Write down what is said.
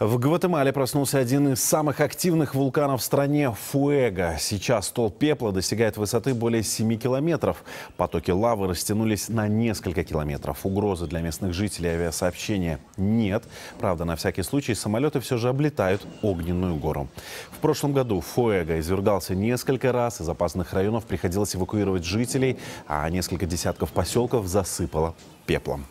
В Гватемале проснулся один из самых активных вулканов в стране – Фуэго. Сейчас стол пепла достигает высоты более 7 километров. Потоки лавы растянулись на несколько километров. Угрозы для местных жителей авиасообщения нет. Правда, на всякий случай самолеты все же облетают огненную гору. В прошлом году Фуэго извергался несколько раз. Из опасных районов приходилось эвакуировать жителей, а несколько десятков поселков засыпало пеплом.